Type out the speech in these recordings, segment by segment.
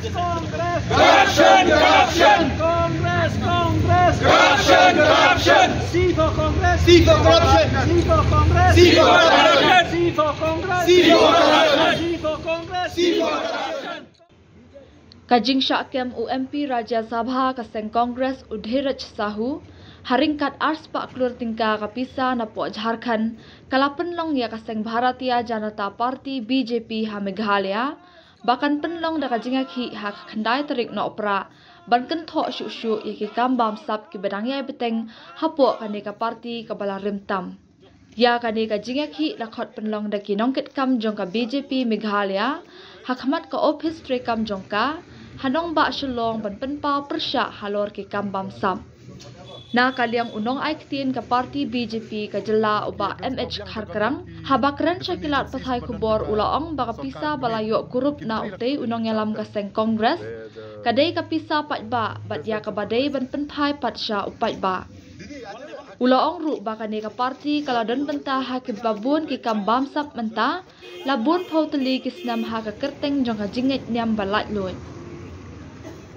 Kajing Syakem UMP Raja Sabha Kaseng Kongres Udhiraj Sahu Haringkat Ars Pak Kelur Tingka Kapisa Napo Jharkhand Kalapenlong Ya Kaseng Bharatiya Janata Party BJP Hamighalya bahkan penlong da kajingak hi ha khandai terik no opera. Ban kan tho shu shu ya ki kambam sap ki bedang ya beteng hapo kaneka party kabala rimtam Ya kani ka jingak hi lakhot penlong da ki nongket kam jong ka BJP Meghalaya hakmat ka office tre kam jong ka hanong ba shalong ban pen pa persya halor ki kam bam sam na kaliang unong aiktin ka party BJP ka jela uba MH kharkrang habakran syakilat pathai kubor ulaong baka pisa balayo kurup na utei unong yalam ka seng kongres kadai ka pisa pat ba bat ya ka badai ban pen pai pat sya upat ba. Ulaong ru baka ni ka party kala don benta ha ki babun ki kam bam sap menta labun pautali ki snam ha ka kerteng jong ka jinget nyam balat loy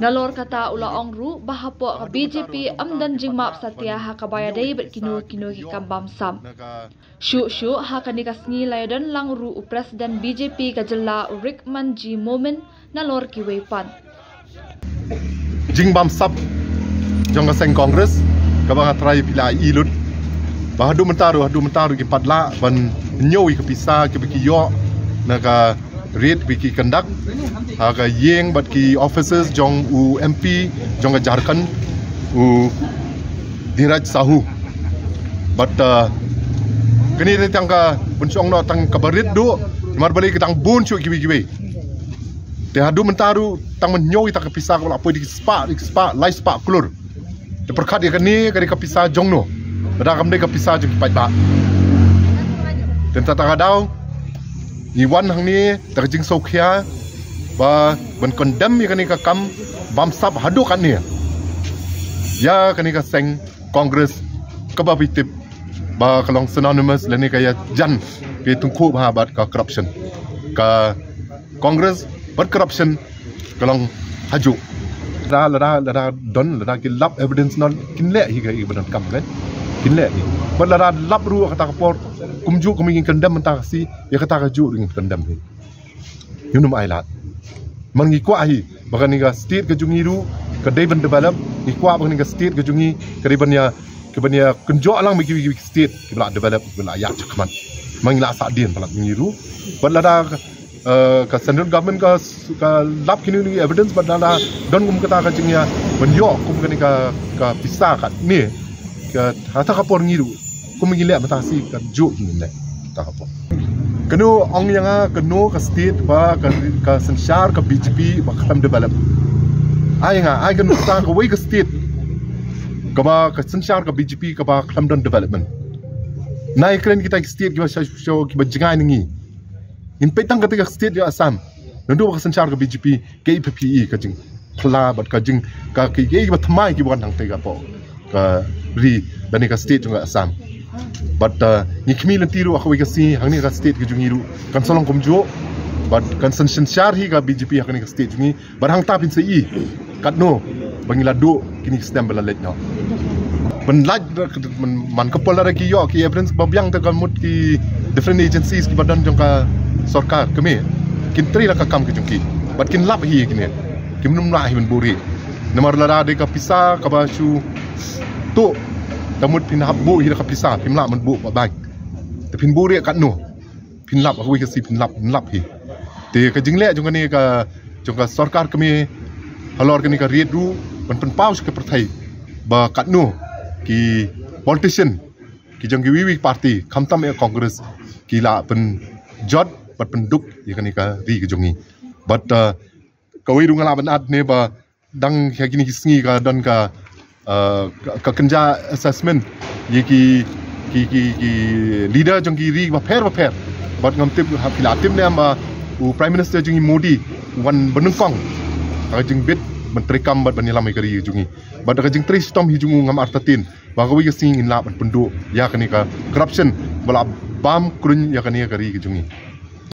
Nalor kata ulaong ru bahapo ka BJP amdan jingmap satya ha ka bayadai bet kinu kinu ki kam bam sam. Shu shu ha ka ni ka sngi laydan lang ru u president BJP ka jela Rickman G Moment nalor ki weipan Jingbam Sap Jong Kaseng Kongres Kabang Atrai Pila Ilut Bahadu mentaru Hadu mentaru Ki padla Ban Nyowi ke pisa Ki biki yo Naka Read biki kendak Haka yeng Bat ki officers Jong u MP Jong ka Jharkhand U Diraj Sahu But uh, Kini ni tang ka Bunsong no tang kabarit du Mar balik tang bun cu kiwi-kiwi Te hadu mentaru tang menyoi tak pisah kalau apa di spa di spa lai spa kulur. Te perkat dia kani kani ka pisah jong no. Pada kam dia ka pisah jong pai ba. Dan tata kadau ni wan hang ni tak jing sokhia ba ban condemn ni kani ka kam bam sab hadu kan ni. Ya kani ka seng Congress kababitip ba kalong synonymous lani kaya jan ke tungku ba bat ka corruption. Ka Congress but corruption kalong haju la la la don la ki lap evidence non kin le hi ga i badan kam kan kin le ni but la lap ru kata kapor kumju kin kendam mentang si ya kata ka ju kendam ni. Yunum ai lat man ngi kwa hi bakan ni ga state ke jungi ru ke ban develop ni kwa bakan ni ga state ke jungi ke riban ya ke ban ya kenjo alang mi ki state ke bla develop bla ya chakman mang la sa din bla ngi ru but la da ka central government ka ka lap kini ni evidence but nala don kum kata ka jingya men yo kum ka ka pisa ka ni ka hata ka por ngiru kum ngi le mata si ka ni le ta ka por kanu ong yang a kanu ka state ba ka ka sanshar ka BJP ba khalam develop ai nga ai kanu ta ka wei ka state ka ba ka sanshar ka BJP ka ba khalam don development nai kren kita state ki ba show ki ba jingai ni in petang ketika state ya asam nandu ba sanchar ka BJP ke PPE ka jing phla bat ka jing ka ki ke ba thamai ki bon hang tega po ka ri dani ka state jung asam. But ni khmi lan tiru akhui ka si hang ni ka state ki jungi ru kan solong kum jo but kan san sanchar hi ka BJP hang ni ka state jungi. Bar hang tapin se i. Kat no bangila do kini stem bala let no man laj man kapal ra ki yo ki evidence babyang ta kan mut ki different agencies ki badan jong ka sarkar kami kin tri la ka kam ki. Jongki bat kin lap hi kini. Kim num na hi men buri. Namar la de ka pisa ka ba chu tu tamut pin hab bu hi ka pisa pin la man bu ba bag te pin buri ka no pin lap hui ka si pin lap pin lap hi te ka jingle jong ni ka jong ka sarkar kami halor kini ka riet ru ban pen paus ke perthai. Ba kat no ki politician ki jong ki wiwi party khamtam e congress ki la pen jot bat penduk ya kan ka ri ke jongi. But uh, kawai runga laban ad ne ba dang ya kini kisngi ka don ka uh, ka kenja assessment. Ye ki ki ki ki leader jong ki ri ba pher ba pher but ngam tip ha pila tim ne ba u prime minister jongi modi wan benungkong ka jing bit menteri kam bat ban yalam kari jungi. Bat ka jing tri stom hi jungu ngam artatin ba kawai kisngi in la ban penduk ya kan ka corruption. Bala bam krun ya kan kari jungi